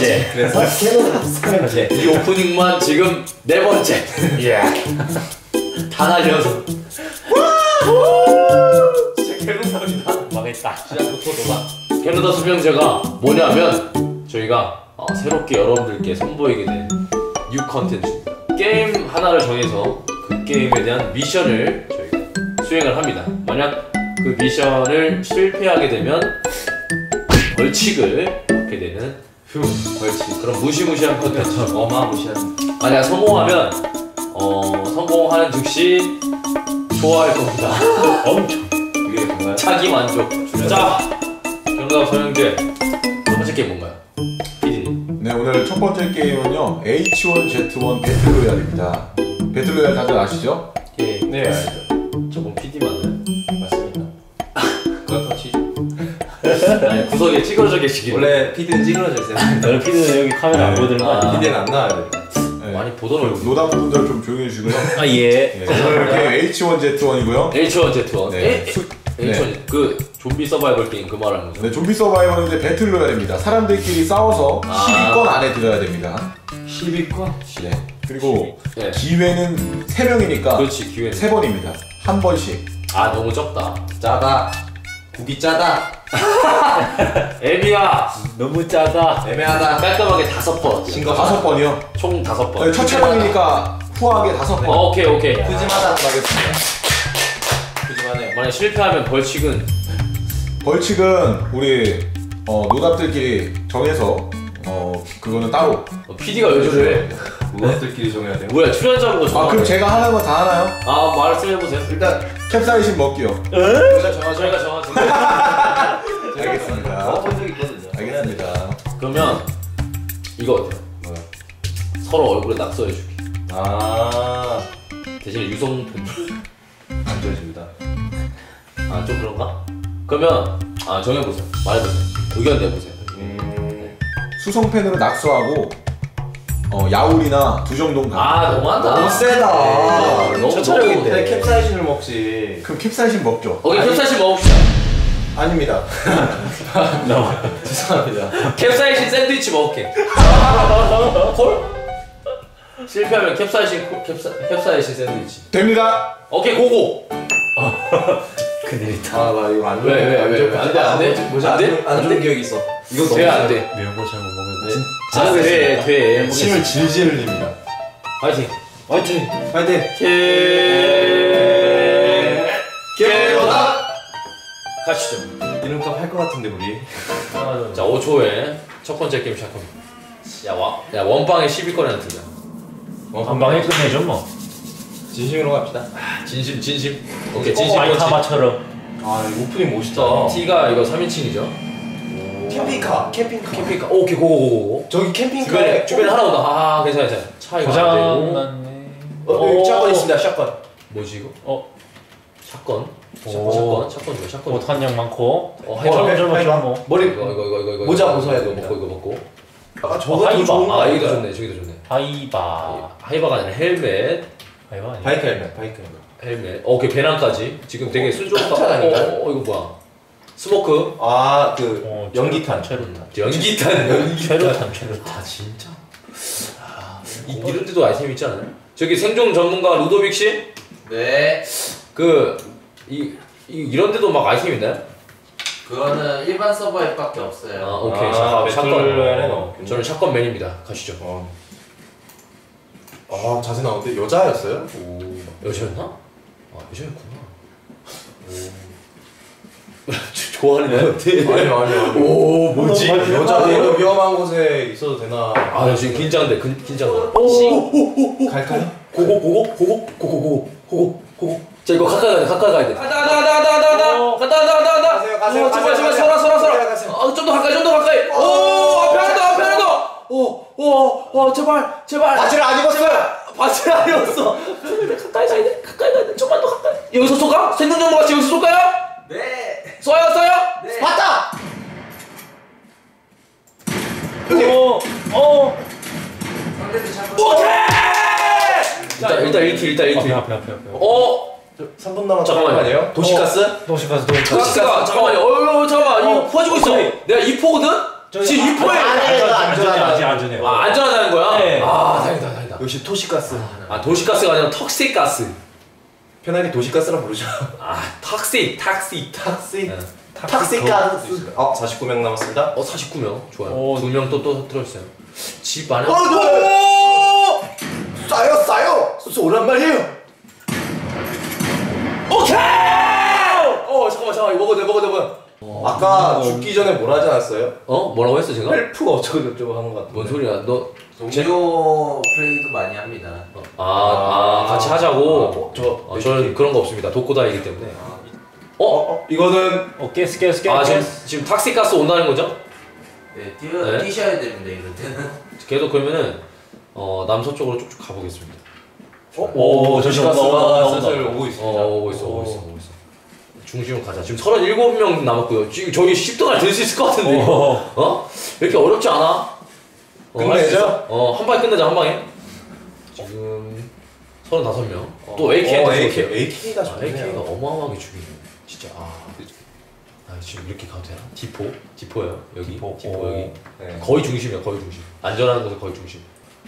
2형제 3형제 그래서 개노답 삼형제. 이 오프닝만 지금 네 번째. 예. 다 날려서. 진짜 개노답입니다. 망했다. 시작부터 도박 개노답 삼형제가 뭐냐면 저희가 어, 새롭게 여러분들께 선보이게 된 new 컨텐츠입니다. 게임 하나를 정해서 그 게임에 대한 미션을 저희가 수행을 합니다. 만약 그 미션을 실패하게 되면 벌칙을 받게 되는 휴 벌칙 그런 무시무시한 컨텐츠 어마무시한. 만약 성공하면 어, 성공하는 즉시 좋아할 겁니다 엄청. 이게 뭔가요? 자기 만족. 자, 정답 설명제. 첫 번째 게임 뭔가요? PD. 네 오늘 첫 번째 게임은요 H1Z1 배틀로얄입니다 배틀로얄 다들 아시죠? 예. 네 알죠. 저건 PD 맞 아니 구석에 찌그러져 계시길. 원래 피드는 찌그러져 있어요. 너는 피드는 여기 카메라 안 보여드는 거 아니야? 아. 피드는 안 나와야 돼. 네. 많이 보던 얼굴. 노답분들 좀 조용히 해주시고요 아 예. 네, 오늘 게임 H1Z1이고요 H1Z1. 네. H1 그 좀비 서바이벌 게임 그 말하는 거죠? 네, 좀비 서바이벌인데 battle royale입니다 사람들끼리 싸워서 아. 10위권 안에 들어야 됩니다 10위권. 네. 그리고 네. 기회는 3명이니까 그렇지 기회. 3번입니다 한 번씩 아 너무 적다. 짜다. 국이 짜다. 에비야 너무 짜다. 애매하다. 깔끔하게 다섯 번. 다섯 번이요 총 다섯 번. 네, 첫 촬영이니까 후하게 다섯 번 어, 오케이 오케이. 푸짐하다 하겠습니다. 푸짐하네요. 만약 실패하면 벌칙은 벌칙은 우리 어, 노답들끼리 정해서 어, 그거는 따로 PD가 왜 저래? 무엇들끼리 정해야 돼요? 뭐야 출연자 보고 아 그럼 제가 하는 건다 하나요? 아 말씀해 보세요. 일단 캡사이신 먹기요 정하 저희가 정하죠. 그러면 이거 어때요? 뭐요? 서로 얼굴에 낙서해주기 아, 대신에 유성분 안 좋아집니다. 아 좀 그런가? 그러면 아 정해보세요 말해보세요 의견 내보세요 음, 수성펜으로 낙서하고 어, 야울이나 두정동 가 아 너무한다 너무 세다. 너무 초철형인데. 너무- 캡사이신을 먹지. 그럼 캡사이신 먹죠 오케이 아니- 캡사이신 먹읍시다 아닙니다. 죄송합니다. 캡사이신 샌드위치 먹을게 콜? 실패하면 캡사이신 코- 캡사, 캡사이신 샌드위치 됩니다 오케이 고고 큰일이다. 아, 나 이거 안 왜, 왜, 왜, 왜? 안 돼, 안 돼? 뭐지? 안안 돼? 돼? 안 좋은 기억이 있어. 이거 너무 돼안 잘해. 돼? 매운 거 잘 못 먹는데. 아, 돼, 돼. 침을 질질 흘립니다. 파이팅 화이팅! 화이팅! 개 개로다 가시죠 이름값 할 것 같은데 우리. 자 5초에 첫 번째 게임 시작합니다 야, 와, 야 원빵에 10위권 하나 들자 한 방에 끝내죠 뭐. 진심으로 갑시다. 진심 진심 오케이 어, 진심 원칙 마이타마처럼. 아, 이 오프닝 멋있다. T가 이거 3인칭이죠 캠핑카, 캠핑카. 캠핑카 오케이 고고고고 저기 캠핑카에 주변에 주변에 하나 온다 아 괜찮아 괜찮아 차이가 안 되고 고장 났네. 어, 여기 샷건 있습니다. 샷건. 뭐지 이거? 어. 샷건 샷건 오. 샷건. 못한 양 많고. 어 어, 하이바 해- 젊어 하이바. 젊어. 머리 이거 이거 이거 이거 모자 벗어야 됩니다. 먹고 이거 먹고 아, 저거 어, 더 하이바. 좋은 거 아. 여기도 좋네 저기도 좋네 하이바. 하이바가 아니라 헬멧 하이바 아니야? 바이크 헬멧, 바이크 헬멧. 헬멧 어, 오케이 배낭까지 지금 되게 순조롭다 탑차 아닌가요? 어, 어, 이거 뭐야 스모크 아, 그 어, 연기탄. 최루탄. 연기탄 최루탄 최루탄. 아 진짜 아, 이, 이런 데도 아이템 있잖아요 저기 생존 전문가 루도빅 씨? 네, 그 이, 이 이런 데도 막 아이템 있나요? 그거는 일반 서버에밖에 없어요. 아 오케이 아, 샷건 없군요. 저는 샷건맨입니다 가시죠 어. 아, 자세 나오는데 여자였어요? 여자였나? 아 여자였구나 오 좋아하는 것 같아 아니요, 아니요. 아니요. 오 뭐지? 여자 이런 위험한 곳에 있어도 되나? 아, 나 지금 긴장돼. 근, 긴장돼. 갈까요? 고고, 고고, 고고, 고고, 고고, 고고, 고고. 저 이거 가까이 가야 돼, 가까이 가야 돼. 간다, 간다, 간다, 간다, 간다, 간다, 간다, 간다, 간다, 간다. 가세요, 가세요, 오, 제발, 제발, 서라, 서라, 서라. 어, 좀더 가까이, 좀 더 가까이. 어. 오, 앞에 하나 더, 앞에 하나 더. 오, 오, 오, 제발, 제발. 바지를 안 입었어. 바지를 안 입었어. 가까이 가야 돼, 가까이 가야 돼. 좀만 더 가까이. 여기서 쏠까? 생존정보 같이 여기서 쏠까요? 네. 쏴요, 쏴요. 네. 맞다. 오, 어. 오. 오케이. 일단 일단 1 kill 일단 1 kill 앞에 앞에 앞에 어 3분 남았다. 잠깐만요. 도시가스? 도시가스 도시가스. 도시가스가 잠깐만요. 어, 어 잠깐만 어, 이거 퍼지고 있어. 저기. 내가 D4거든. 저기- 지금 D4에 아, 안전해, 안전해 안전해. 아직 안전해. 아 안전하다는 거야? 네. 아 다행이다 다행이다. 역시 toxic 가스. 아 도시가스가 아니라 턱시가스. 편하게 도시가스라 부르죠. 아 턱시 탁시. 탁시. 네. 탁시가스. 어, 49명 남았습니다. 어 49명 좋아요. 오. 두명 또 또 들어주세요. 집 안에. 어, 오! 싸요, 싸요! 쏘 쏘란 말이에요! 오케이. 어 잠깐만 잠깐만 이거 먹어도 돼 먹어도 돼 먹어도 돼. 아까 죽기 전에 뭘 하지 않았어요? 어 뭐라고 했어 제가? help가 어쩌고저쩌고 하는 것 같은데. 뭔 소리야 너? 동료 플레이도 많이 합니다. 아, 아 같이 하자고. 어, 저, 어, 저는 그런 거 없습니다. 독고다이기 때문에. 어, 어? 어, 이거는 어 가스 가스 아 가스. 지금 지금 탁시가스 온다는 거죠? 네, 뛰어, 네. 뛰셔야 됩니다, 이럴 때는. 계속 그러면은 어 남서쪽으로 쭉쭉 가보겠습니다. 어? 오, 도시가스가 나온다, 슬슬 나온다. 오고 어 있습니다. 오고 있어 오고 있어 오고 있어. 중심으로 가자. 지금 37명 남았고요. 지금 10등 안에 들수 있을 것 같은데. 어. 어? 이렇게 어렵지 않아? 어, 있어. 어, 한 방에 끝내자, 한 방에. 지금 35명. 또 AK한테 어, AK. AK. AK가 아. AK가 어마어마하게 죽이네. 진짜, 아. 아, 지금 이렇게 가도 되나? D4? D4예요. 여기. 디포, 디포. 오. 여기. 네. 거의 중심이야, 거의 중심. 안전한 곳에 거의 중심.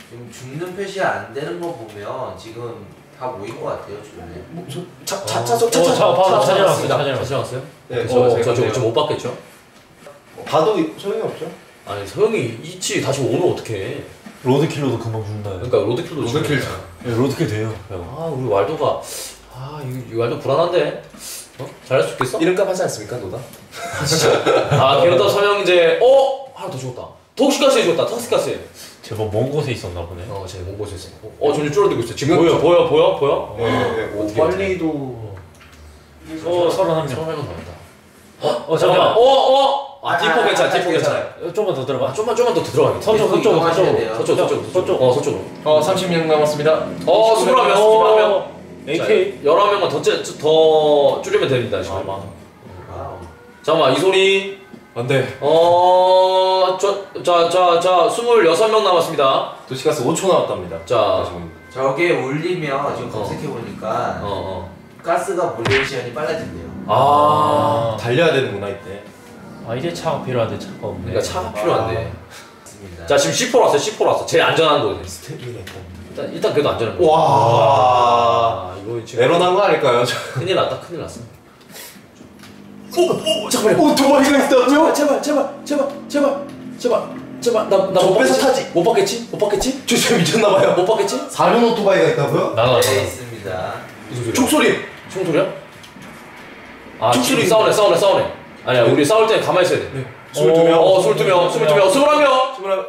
지금 죽는 표시 안 되는 거 보면 지금 다 모인 것 같아요, 주변에. 뭐, 저, 차, 어. 차, 차, 차, 어, 차, 차, 차, 차. 찾아놨어요. 찾아왔어요? 네, 어, 저, 저, 제가 저, 그래요. 지금 못 봤겠죠? 봐도 소용이 없죠. 아니, 서영이 있지. 다시 오면 어떡해. 로드킬로도 금방 죽는다. 그러니까 로드킬도 로드킬. 예, 로드킬 돼요. 형. 아, 우리 왈도가. 아, 이, 이 왈도 불안한데? 어? 잘할 수 있겠어? 이름값 하지 않습니까, 노다? 아, 게르다 서명제. 어? 하나 더 죽었다. 톡시가스에 죽었다. 톡시가스에. 제발 먼 곳에 있었나 보네. 어, 제 몽고스 있어. 어, 점점 줄어들고 있어. 지금 보여, 좀- 보여, 보여, 보여? 네, 네. 오, 어떻게, 빨리도. 어, 서른 한 명. 처음 해본 나온다. 어, 잠깐만. 잠깐만. 어, 어. 아, 아, 디포 아, 괜찮아. 아, 디포 괜찮아. 어, 좀만 더 들어가. 아, 좀만, 좀만 더 들어가겠다. 서쪽, 서쪽, 서쪽. 서쪽, 서쪽, 서쪽. 어, 서쪽으로. 어, 30명 남았습니다. 어, 21명, 21명. AK. 11명만 더, 째, 더 줄이면 됩니다, 지금. 아. 잠깐만, 이 소리. 안 돼. 어, 저, 자, 자, 자, 26명 남았습니다. 도시가스 5초 남았답니다. 자, 저게 울리면 지금 어. 검색해 보니까 어, 어. 가스가 몰리는 시간이 빨라진대요. 아, 달려야 되는구나, 이때. 아, 이제 차가 필요한데 차가 없네. 그러니까 차가 필요한데. 맞습니다. 자, 지금 10% 왔어요, 10% 왔어. 제일 안전한 곳에. 스태미나 일단, 일단 그래도 안전한 곳. 와. 아, 이거 지금. 에러 난 거 아닐까요? 저- 큰일 났다, 큰일 났어. 오, 잠깐만요. 오, 도마이가 있다고요? 제발, 제발, 제발, 제발, 제발, 제발. 나, 저 나못 뺏어? 타지. 못 받겠지? 못 받겠지? 저 진짜 미쳤나봐요. 못 받겠지? 사륜 오토바이가 있다고요? 나가. 네, 있습니다. 총소리. 총소리야? 아, 총소리. 싸우네, 싸우네, 싸우네. 아니야, 우리 싸울 때 가만히 있어야 돼. 네. 22명. 어, 22명, 22명, 21명! 21명.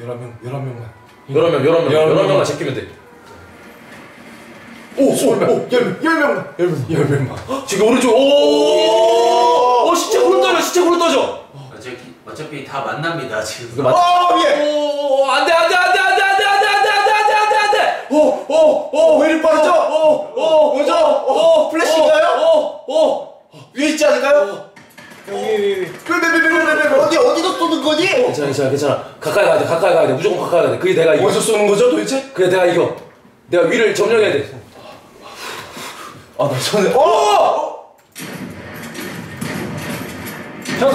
11명, 11명만. 11명, 11명, 열한 11명만 명. 제끼면 돼. 오, 20명. 오, 10명. 10명만. 10명. 10명만. 지금 오른쪽, 오! 오, 시체 굴 떠져, 시체 굴 떠져! 어차피, 어차피 다 만납니다, 지금. 맞- 아, 예. 오, 안 돼, 안 돼, 안 돼, 안 돼, 안 돼, 안 돼, 안 돼, 안 돼, 안 돼, 안 돼, 안 돼! 오, 오, 오, 왜 이리 빠르죠? 오, 오, 뭐죠? 오, 플래시인가요? 오, 오! 위에 있지 않을까요? 여기, 여기, 여기. 왜, 어디, 어디서 쏘는 거니? 괜찮아, 괜찮아, 괜찮아. 가까이 가야 돼, 가까이 가야 돼. 무조건 가까이 가야 돼. 그게 내가 이겨. 어디서 쏘는 거죠, 도대체? 그래, 내가 이겨. 내가 위를 점령해야 돼. 아, 나 전에, 오! 형!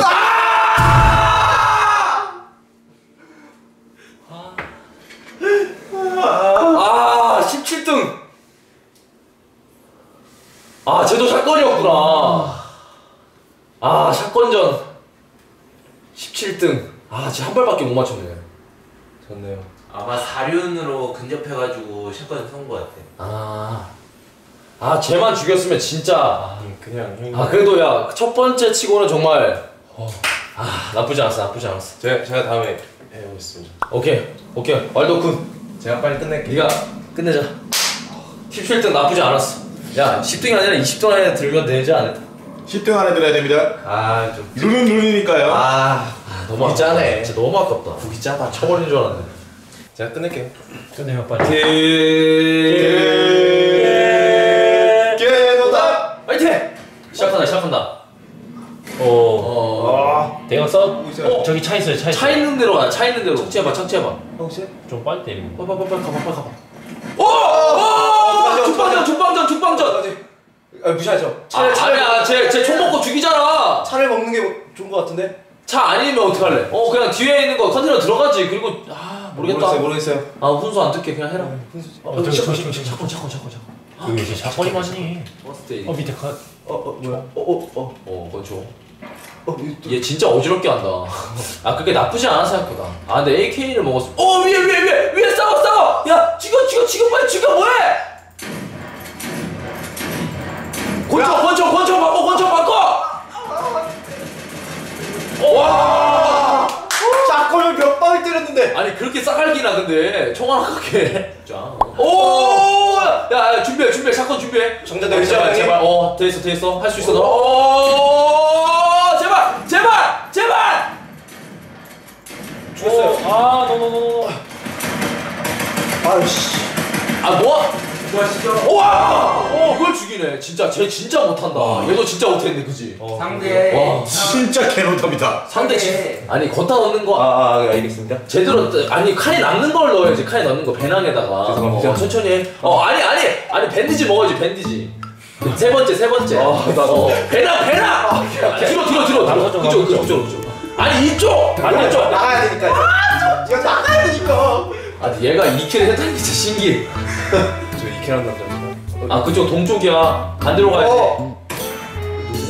아, 17등. 아, 쟤도 샷건이었구나. 아, 샷건전. 17등. 아, 진짜 한 발밖에 못 맞췄네. 좋네요. 아마 사륜으로 근접해가지고 샷건 쏜것 같아. 아. 아, 쟤만 죽였으면 진짜. 음, 그냥 형님. 아, 그래도 야, 첫 번째 치고는 정말. 아, 나쁘지 않았어, 나쁘지 않았어. 제가, 제가 다음에 해보겠습니다. 오케이, 오케이. 왈도쿤. 제가 빨리 끝낼게요. 네가 끝내자. 17등 나쁘지 않았어. 야, 10등이 아니라 20등 안에 들면 되지 않을까? 10등 안에 들어야 됩니다. 아, 좀. 룰은 룰이니까요. 아, 너무 국이 짜네. 진짜 너무 아깝다. 국이 짜다. 쳐버린 줄 알았네. 제가 끝낼게요. 끝내요, 빨리. 깨노 어, 싸. 있어요. 저기 차 있어요, 차 있어요. 차 있는 대로 가, 차 있는 대로. 착지해봐, 착지해봐. 혹시? 좀 빨리 때리는 거. 빨리, 빨리, 빨리 가봐, 빨리 가봐. 오! 오! 소방전. 아 무시하죠. 아, 차를 차를 아니야, 쟤쟤총 먹고 죽이잖아. 차를 먹는 게 좋은 것 같은데. 차 아니면 어떡할래? 어 그냥 뒤에 있는 거 컨테이너 들어가지. 그리고 아 모르겠다. 모르겠어요. 모르겠어요. 아 훈수 안 뜯게 그냥 해라. 어, 저기, 저기, 저기, 저기. 잠깐 잠깐 잠깐 잠깐. 여기 이제 사건이 맞으니. 어, 밑에 가. 어, 어, 뭐야? 어, 어, 어, 어 그렇죠. 어, 얘 진짜 어지럽게 한다. 아 그게 나쁘지 않아 생각보다. 아 근데 AK를 먹었어. 어 위에 위에 위에 위에 싸워 싸워. 야 죽여 죽여 죽여 빨리 죽여 뭐해? 권총 권총 권총 바꿔 권총 바꿔. 와. shotgun을 몇 방을 때렸는데. 아니 그렇게 싸갈기나 근데 총 하나 갖게. 자. 오. 야, 야 준비해 준비해 shotgun 준비해. 제발 내리자, 제발. 어 돼있어 돼있어 할 수 있어 너. 오 제발 제발. 죽었어요. 아, no no no no. 아이씨. 아 뭐야? 우와! 어 이걸 죽이네. 진짜 쟤 진짜 못한다. 얘도 진짜 못했네, 그지? 상대 와 진짜 개노답이다. 상대 진 아니 걷다 넣는 거 아, 아, 알겠습니다. 제대로 뜨- 아니 칸에 남는 걸 넣어야지 칸에 넣는 거 배낭에다가 죄송합니다. 어, 천천히 해. 어 아니 아니 아니 밴디지 먹어야지 밴디지. 세 번째 세 번째. 아, 나도. 어, 배낭 배낭. 아, 뒤로 뒤로 뒤로 나도 뒤로 좀 그쪽 그쪽 그쪽 그쪽. 아니 이쪽 아니 이쪽. 나가야 되니까. 이제. 이거 나가야 되니까. 아니 얘가 2킬 했다는 게 진짜 신기해. 저 이케란 남자입니다. 아 그쪽 동쪽이야. 반대로 가야 돼. 어,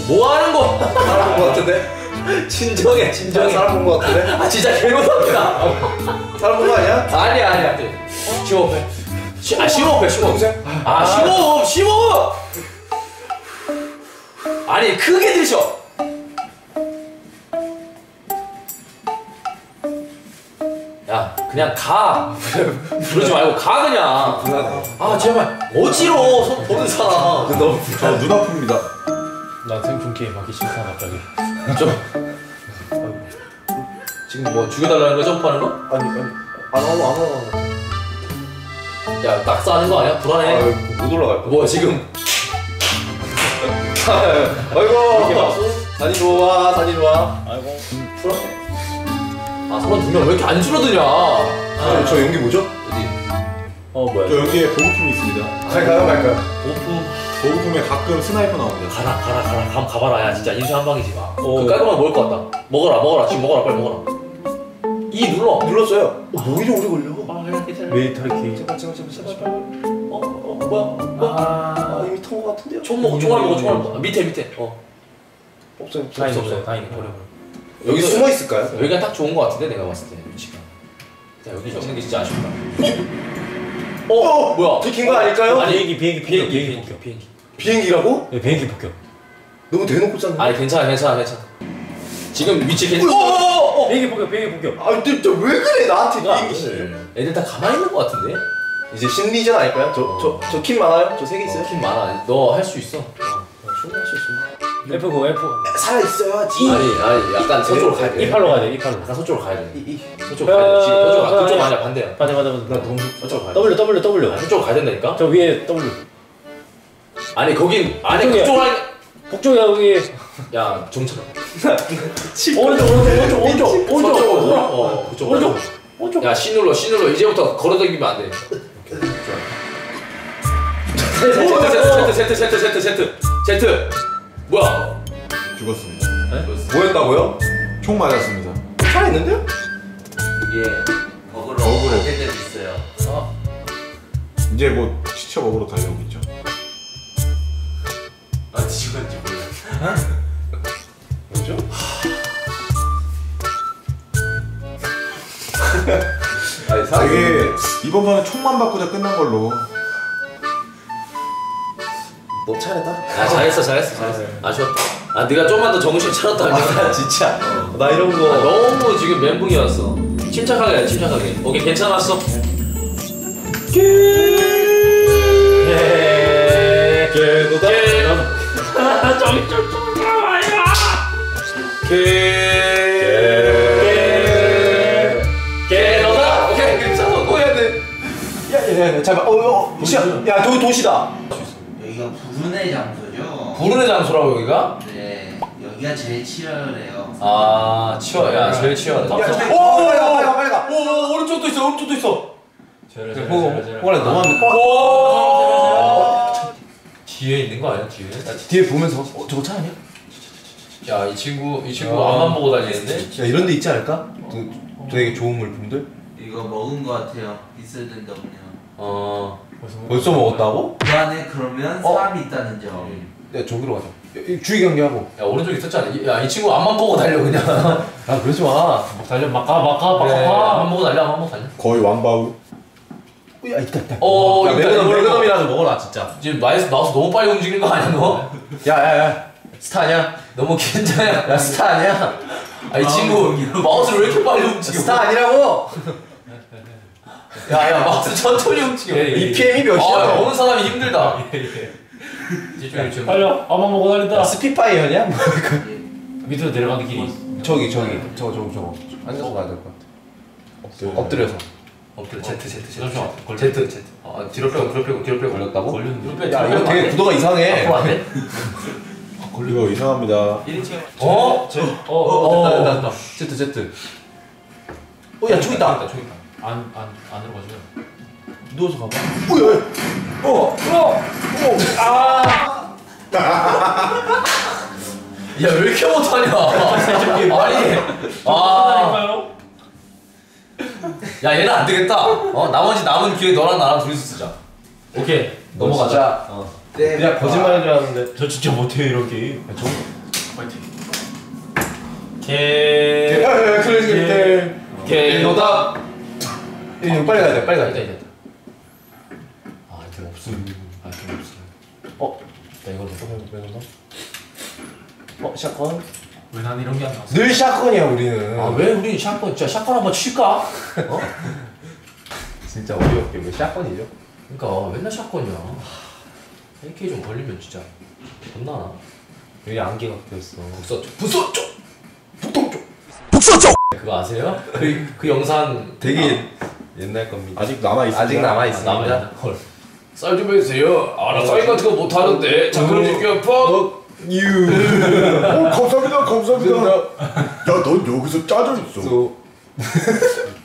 뭐 하는 거? 사람 본것 같은데? 진정해 진정해. 사람 본것 같은데? 아 진짜 개노답니다. 사람 본거 아니야? 아니야 아니야. 심호흡해. 시, 아 심호흡해 심호흡. 동생? 아 심호흡 심호흡. 아니 크게 들이셔. 야 그냥 가. 그러지 말고 가 그냥. 불안해. 아 제발 어지러 손 보는 사람. 너무 저눈 아픕니다. 나 생존 게임 하기 싫다, 갑자기. 좀. 지금 뭐 죽여달라는 거 점프하는 거? 아니, 아니. 안 하고, 안 하고. 야 낙사하는 거 아니야? 불안해. 아유, 못 올라갈 거. 뭐 지금 아이고. 산이 좋아, 산이 좋아. 아이고. 불안해. 아 서른 두명 왜 이렇게 안 줄어드냐? 저, 저 연기 뭐죠? 어디? 어, 뭐야. 저 여기에 보급품이 있습니다. 갈까요, 말까요? 오프 보급품에 가끔 스나이퍼 나옵니다. 가라 가라 가라 감 가봐라 야 진짜 인수 한 방이지 마. 오. 그 깔끔한 먹을 것 같다. 먹어라 먹어라 지금 먹어라 빨리 먹어라. 이 눌러. 눌렀어요. 어, 뭐 이리 오래 걸려? 아 그래 괜찮아. 메이탈 키. 제발, 제발, 제발, 제발. 어, 어 뭐야? 뭐야? 아, 아. 이미 통과 같은데요? 총 먹어 총알 먹어 총알 먹어. 밑에 밑에. 어 없어요, 없어요. 다행히 없어요. 없어요, 다행히. 버려, 버려. 여기 숨어 있을까요? 여기가 딱 좋은 것 같은데 내가 봤을 때 위치가. 자 여기 없는 게 진짜 아쉽다. 어? 어? 뭐야? 들킨 거 아닐까요? 아니 비행기, 비행기, 비행기 비행기 비행기 폭격. 비행기. 비행기라고? 네, 비행기 폭격. 너무 대놓고 짰네. 아니 괜찮아 괜찮아 괜찮아. 지금 위치 괜찮아. 어, 어, 비행기 폭격, 비행기 폭격. 아, 근데 왜 그래, 나한테 야, 비행기 씨. 애들 다 가만히 있는 것 같은데? 이제 심리전 아닐까요? 저, 저, 저킨 많아요? 저 세 개 있어요? 어, 팀 많아. 너 할 수 있어. 충분할 수 있습니다. F9, F. 살아 있어야지. 아니 아니 약간 서쪽으로 가야 돼. 이 팔로 가야 돼, 이 팔로. 약간 서쪽으로 가야 돼. 이, 이. 서쪽으로 가야 돼. 지금 서쪽 가. 아, 그쪽 아, 아니야 반대야. 맞아, 맞아, 맞아. 나 너무. 서쪽으로 가야 돼. W, W, W. 아, 서쪽으로 가야 된다니까? 저 위에 W. 아니 거긴 아니. 그쪽으로 하니. 북쪽이야, 여기. 야 정처럼. 오른쪽, 오른쪽, 오른쪽, 오른쪽, 오른쪽. 어 그쪽. 오른쪽. 오른쪽. 야 C 눌러 C 눌러 이제부터 걸어다니면 안 돼. 세, 세, 세트 세, 세. 세트 세트 세트 세트 세트 세트. 뭐야? 죽었습니다. 뭐였다고요? 총 맞았습니다. 살아있는데요? 이게 버그로 버그로. 안될 때도 있어요. 어? 이제 뭐 시체 먹으러 달려오고 있죠. 어디 죽었는지 몰라. 뭐죠? 아니, 사 되게 이번 판은 총만 바꾸자 끝난 걸로. 너 차례다? 아 잘했어 잘했어 잘했어. 아쉬웠다. 아 네가 좀만 더 정신 차렸다면. 아, 진짜. 나 이런 아, 거. 너무 지금 멘붕이었어. 침착하게 해, 침착하게. 오케이, 괜찮았어. 개. 개노다? 저기 좀 나와요. 개. 개너다. 오케이, 괜찮아. 또 해야 돼. 야, 야, 야, 잠깐. 어, 어, 도시야. 야, 도, 도시다. 여기가 불운의 장소죠. 부르는 장소라고 여기가? 네, 여기가 제일 치열해요. 아, 치워. 야, 제일 돼. 야, 오, 오, 빨리 가, 빨리 가, 빨리 가. 오, 오, 오른쪽도 있어. 오른쪽도 있어. 호, 호랑이 너무 안 돼. 오. 뒤에 있는 거 아니야 뒤에? 뒤에 보면서 어 저거 차 아니야? 야 이 친구 이 친구 야. 앞만 보고 다니는데 야 이런 데 있지 않을까? 그, 되게 좋은 물품들? 이거 먹은 거 같아요. 있어야 된다군요. 어 벌써 먹었다고? 그 안에 그러면 어? 사람이 있다는 점. 야 저기로 가자 야, 이 주의 경계하고 야 오른쪽에 있었잖아 야이 친구 앞만 보고 달려 그냥 아 그러지 마 달려 막가 막가 막가 그래 가. 앞만 보고 달려 앞만 보고 달려 거의 왕바우. 야 있다 있다 어 야 magnum magnum이라도 먹어라 진짜 지금 마우스 마우스 너무 빨리 움직이는 거 아니야 너? 야야야 스타 아니야? 너무 긴장해 야 스타 아니야? 아이 친구 마우스를 왜 이렇게 빨리 움직여 스타 아니라고? 야야 마우스 천천히 움직여. 예, 예. BPM이 몇이야? 아 보는 사람이 힘들다. 집중해 집중 빨려. 앞만 보고 달린다. 스피파이어냐? 뭐 밑으로 내려가는 길이 있어. 저기 저기. 저거 저거 저거. 앉아서 가야 될 것 같아. 엎드려서. 엎드려 Z Z Z 잠시만, 걸려. Z Z 아 뒤로 빼고 뒤로 빼고 뒤로 빼고. 걸렸다고? 뒤로 빼 야 이거 되게 구도가 이상해. 앞으로 안 돼? 이거 이상합니다. 어? 어, 어, 됐다 됐다 됐다. Z Z 어야 저기 있다 저기 있다 안, 안, 안으로 가죠. 누워서 가봐 어! 야왜 이렇게 못하냐 아니 아야 아니까요? 얘는 안 되겠다 어 나머지 남은 기회 너랑 나랑 둘이서 쓰자 오케이 넘어가자 어. 네. 그냥 거짓말인 줄 알았는데 저 진짜 못해 이런 게임. 저 파이팅. 개. 야야야 클래식 때 오케이 너다 이거 빨리 가야 돼 빨리 가야 돼 아 이거 없음 아 이거 없음 어? 나 이걸로 빼놓나? 어 샷건? 왜 난 이런 게 안 나왔어? 늘 샷건이야 우리는 아 왜 우리 샷건 진짜 샷건 한번 칠까? 어? 진짜 어이없게 왜 샷건이죠? 그러니까 맨날 샷건이야 AK 좀 걸리면 진짜 겁나나 여기 안개가 꼈어 북서쪽 북서쪽 북동쪽 북서쪽 그거 아세요? 그, 그 영상 되게 옛날 겁니다 아직 남아 있습니다. 아직 남아 아, 있습니다 남아있나? 헐. 쌀좀 해주세요. 아, 나 쌀 같은 거 못 하는데. 자, 그럼 줄게요. 퍽. 유 오, 감사합니다. 감사합니다. 야, 넌 여기서 짜져 있어. 소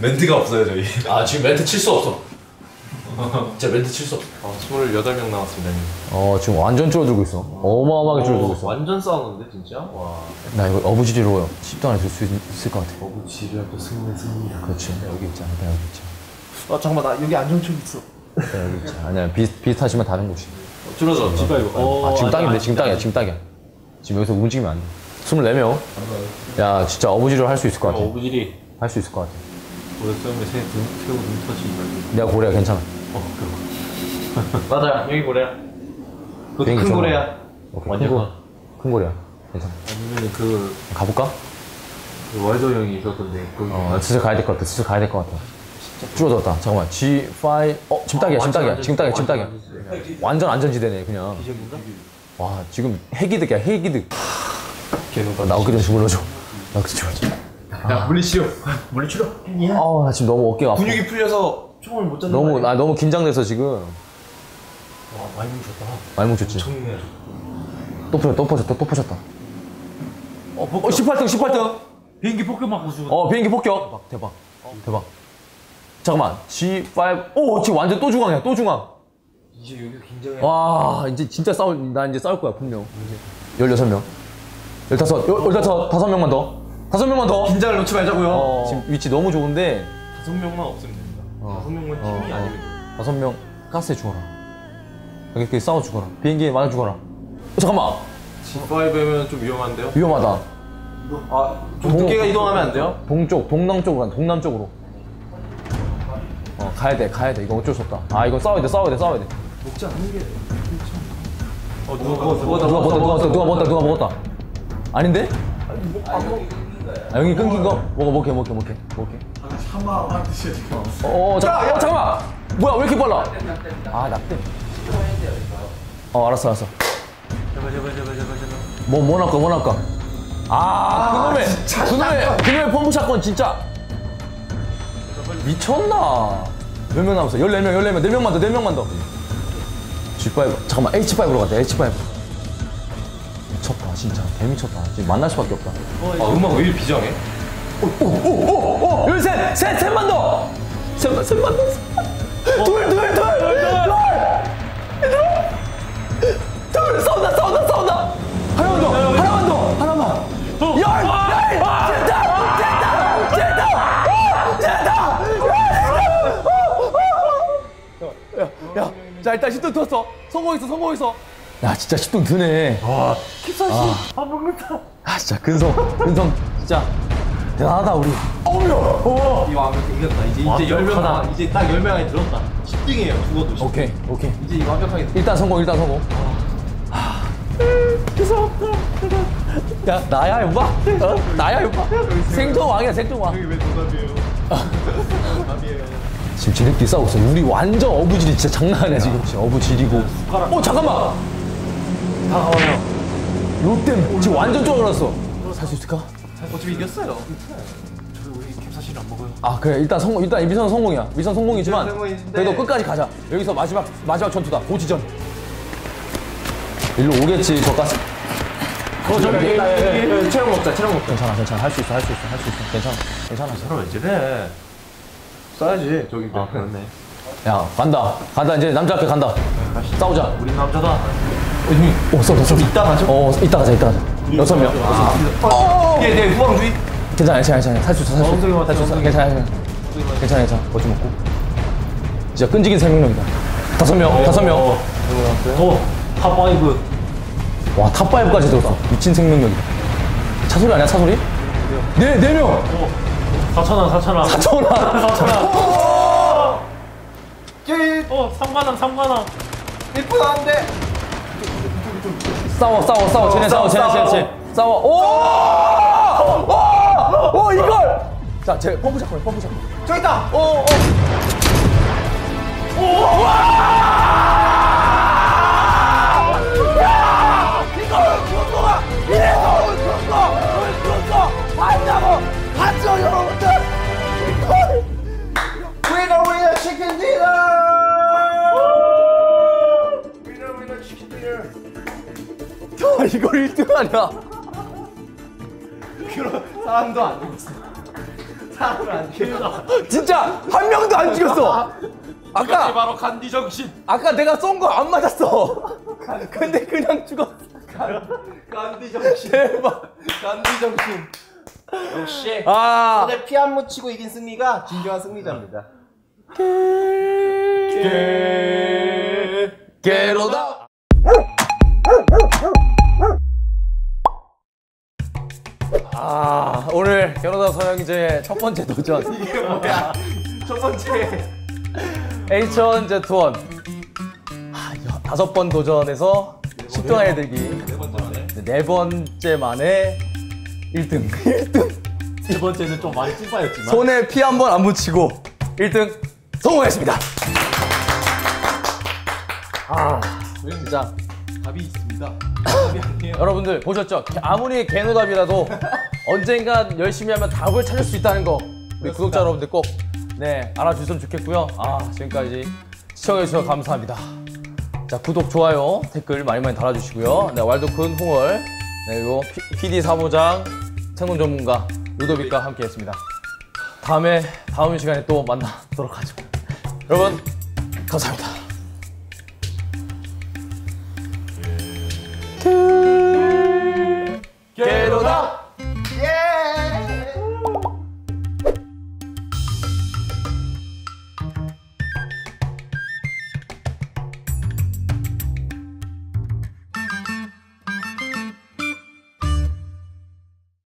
멘트가 없어요 저희 아, 지금 멘트 칠 수 없어. 진짜 멘트 칠 수 없어. 아 28명 나왔습니다 어 지금 완전 줄어들고 있어. 어마어마하게 줄어들고 있어. 완전 싸우는데 진짜? 와. 나 이거 어부지리로 10도 안에 들수 있을 것 같아. 어부 지리하고 승리 승리야 그렇지. 여기 있잖아 나 여기 있잖아. 아 잠깐만 나 여기 안정적 있어. 나 여기 있잖아. 아니야 비슷, 비슷하지만 다른 곳이. 줄어들었다 씨발 이거. 아 지금 딱인데 지금 딱이야 지금 딱이야. 지금 여기서 움직이면 안 돼. 24명? 야 진짜 어부지리로 할 수 있을 것 같아. 오브질이 할수 있을 것 같아. 고래 싸움에 새 눈, 새우 눈 말고. 내가 고래야 괜찮아 맞아 여기 고래야. 그것도 비행기 큰좀 고래야. 오케이, 완전 큰, 고, 큰 고래야. 괜찮아. 아니면 그, 가볼까? 그 와이더 형이 있었던데. 거기. 어 슬슬 가야 될 것 같아. 슬슬 가야 될 것 같아. 줄어들었다. 잠깐만. G5 어 지금 딱이야 지금 딱이야. 지금 딱이야 지금 딱이야. 완전 안전지대네 그냥. 와 지금 핵이득이야 핵이득. 걔는 나 어깨 좀 주물러줘. 나 어깨 좀 주물러줘. 야 물리치료. 물리치료 아우 나 지금 너무 어깨가 아파. 근육이 풀려서 총을 못 잡는 너무 나 너무 긴장돼서 지금. 와, 많이 뭉쳤다. 많이 뭉쳤지? 총이네 또 퍼졌다 또 퍼졌다 또 퍼졌다. 어, 어 18등 18등. 비행기 폭격 맞고 죽었다. 어 비행기 폭격. 대박 대박. 잠깐만. G5 오 지금 완전 또 중앙이야 또 중앙. 이제 여기 굉장히 와 이제 진짜 싸울 나 이제 싸울 거야 분명. 16명. 15 15 다섯 명만 더. 다섯 명만 더. 긴장을 놓지 말자고요. 어, 지금 위치 너무 좋은데. 다섯 명만 없으면 됩니 다. 다섯 명만 어, 팀이 어. 아니면. 다섯 명 가스에 죽어라. 여기 싸워 죽어라. 비행기에 맞아 죽어라. 어, 잠깐만. G5면 좀 위험한데요? 위험하다. 아좀 동- 늦게가 이동하면 안 돼요? 동쪽 동남 쪽으로 가 동남 쪽으로. 어 가야 돼 가야 돼. 이거 어쩔 수 없다. 아 이거 싸워야 돼 싸워야 돼 싸워야 돼. 먹지 않는 게 어, 누가 먹었다 누가 먹었다 누가 먹었다 누가 먹었다. 아닌데? 아 여기 끊긴 거? 먹어 먹게 먹게 먹게 먹게 하마만 드셔야 돼요. 어, 어, 잠깐, 어, 잠깐만. 뭐야, 왜 이렇게 빨라? 아, 낙대. 어, 알았어, 알았어. 제발, 제발, 제발, 제발, 제발. 뭐, 뭐 할까, 뭐 할까? 아, 그놈의, 그놈의, 그놈의 펌프 샷건 진짜. 미쳤나? 몇 명 남았어? 14명, 14명, 4명만 더, 4명만 더. G5, 잠깐만, H5로 가자, H5. 미쳤다, 진짜. 개 미쳤다. 지금 만날 수밖에 없다. 아 음악 왜 이렇게 비장해? 오, 오, 오, 오, 여기 셋, 셋, 셋만 더! 셋만, 셋만 더. 둘 싸운다 싸운다 싸운다 하나만 더 하나만 더 하나만 열! 열! 됐다! 됐다! 됐다! 됐다! 야, 자 일단 10등 들었어 성공했어 성공했어 야 진짜 10등 드네 와 킵사씨 아 먹는다 아 진짜 근성 근성 진짜 대단하다 우리 어우야 이거 완벽 이겼다. 이제 이제 열명 남 이제 딱 열 명이 들었다. 10등이에요. 죽어도 10등. 오케이 오케이 이제 이거 완벽하게. 일단 성공 일단 성공 야 나야 임마 어? 나야 임마 생존왕이야 생존왕 왜 정답이에요? 정답이에요. 지금 쟤네끼리 싸우고 있어 우리 완전 어부질이 진짜 장난 아니야 지금 진짜 어부질이고 어 잠깐만 다가와요. 롯데 지금 완전 쪼그렸어 살 수 있을까? 어차피 이겼어요. 저 우리 캡사실 안 먹어요. 아 그래 일단 성공 일단 미션 성공이야 미션 성공이지만 미션 성공인데. 그래도 끝까지 가자 여기서 마지막 마지막 전투다 고지전 일로 오겠지 저까지 어 저기 여기 여기 체력 먹자. 체력 먹자. 괜찮아 괜찮아 할 수 있어 할 수 있어 할 수 있어 괜찮아 괜찮아 저를 왜 저래? 써야지. 저기. 아 그렇네. 야 간다 간다 이제 남자 앞에 간다 싸우자 우리 남자다. 오 싸우자 싸우자 이따 가죠? 어 이따 가자 이따 가자 여섯 명 예, 네, 후방주의. 괜찮아 괜찮아 괜찮아 살수 있어 살수 엉덩이 있어 맞다, 살수 있어 엉덩이. 괜찮아 괜찮아 괜찮아 괜찮아 거짓 먹고 진짜 끈질긴 생명력이다 다섯 명 다섯 명와 어 탑5. 탑5까지 들었어 미친 생명력이다 차 소리 아니야 차 소리? 네 네 명 4천원 4천원. 사천원 4천원. 예, 어 3만원 3만원. 이쁘다는데. 싸워 싸워 싸워. 쟤네 싸워 쟤네 쟤네 쟤네. 싸워. 오오! 오, 이걸! 자쟤 펌프 잡고 해 펌프 잡고. 저기 있다. 오오. 위너 이걸 1등 하냐 사람도 안 죽었어. 사람을 안 죽였어. 진짜 한 명도 안 죽였어 아까 바로 간디 정신. 아까 내가 쏜 거 안 맞았어 근데 그냥 죽었어 간디 정신. 대박 간디 정신. 역시. 아 손에 피안 묻히고 이긴 승리가 진정한 승리자입니다. 게로다 게로다 서영제의 첫 번째 도전 이게 뭐야? 첫 번째. H1 Z1 아, 여- 다섯 번 도전해서 10등 안에 들기 네 번째 만에 1등 1등 세 번째는 좀 많이 찐빠였지만. 손에 피 한 번 안 묻히고 1등 성공했습니다 아 진짜 답이 있습니다. 여러분들 보셨죠? 개- 아무리 개노답이라도 언젠간 열심히 하면 답을 찾을 수 있다는 거 우리 구독자 여러분들 꼭 네, 알아주셨으면 좋겠고요. 아 지금까지 시청해주셔서 감사합니다. 자 구독, 좋아요, 댓글 많이 많이 달아주시고요. 네, 왈도쿤, 홍월, 네, 그리고 PD 사무장, 생존 전문가 루도빅과 함께 했습니다. 다음에 다음 시간에 또 만나도록 하죠. 여러분 감사합니다.